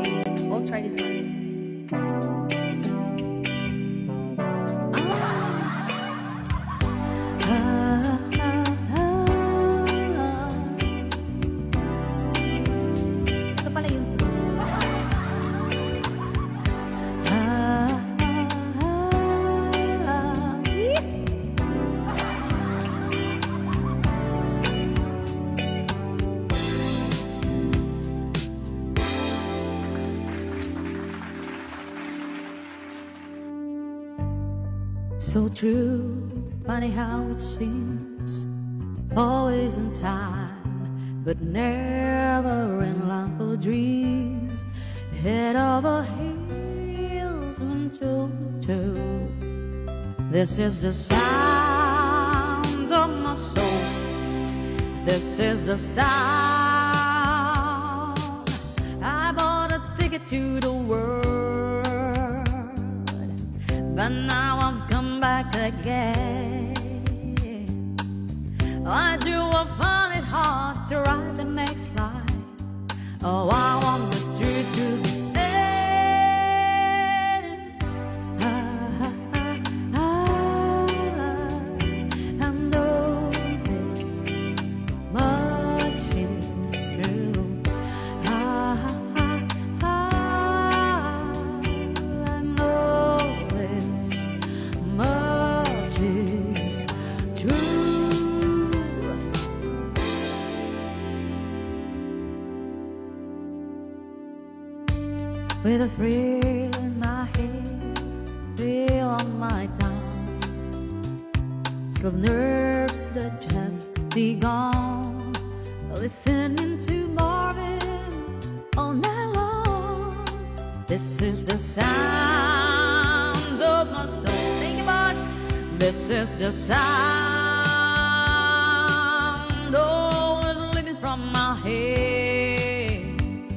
We'll try this one. So true, funny how it seems always in time, but never in line for dreams. Head over heels toe to. This is the sound of my soul. This is the sound. I bought a ticket to the world. But now come back again. I do I find it hard to write the next line. Oh, I want the truth to be With a thrill in my head, thrill on my tongue, slow nerves that just begun. Listening to Marvin all night long. This is the sound of my soul. Think about This is the sound always living from my head.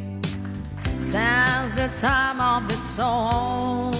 Sounds the time of its own.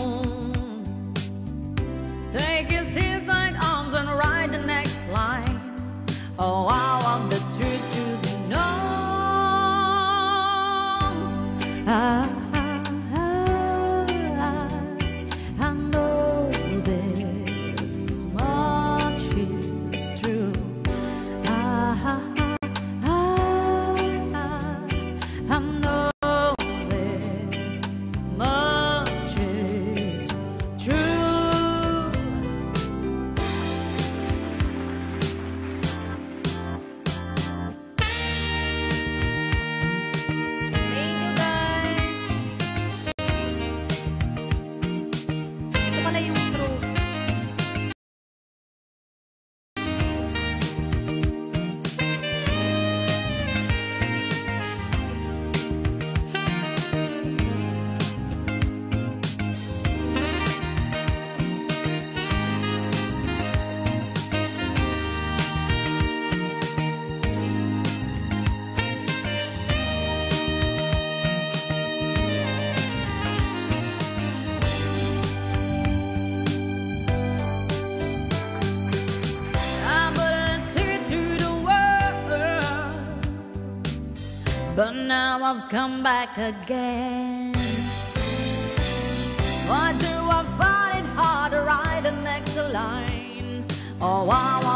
But now I've come back again. Why do I find it hard to write the next line? Oh, I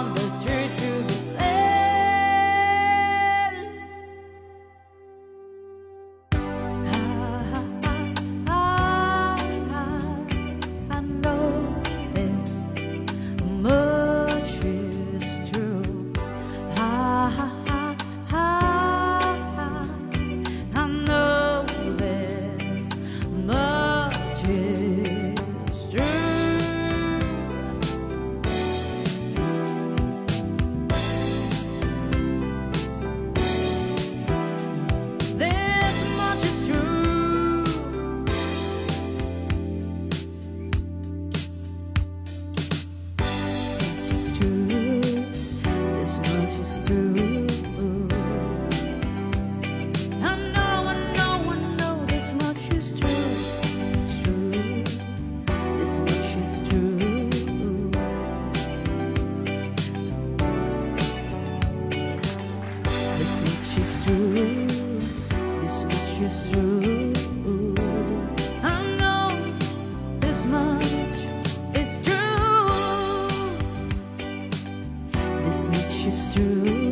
This much is true, this much is true I know this much is true. This much is true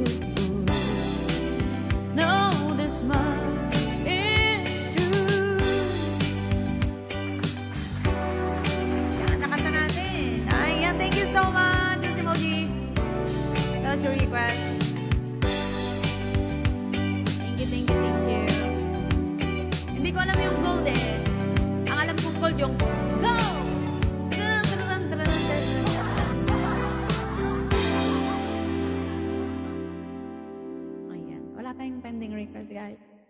pending request, guys.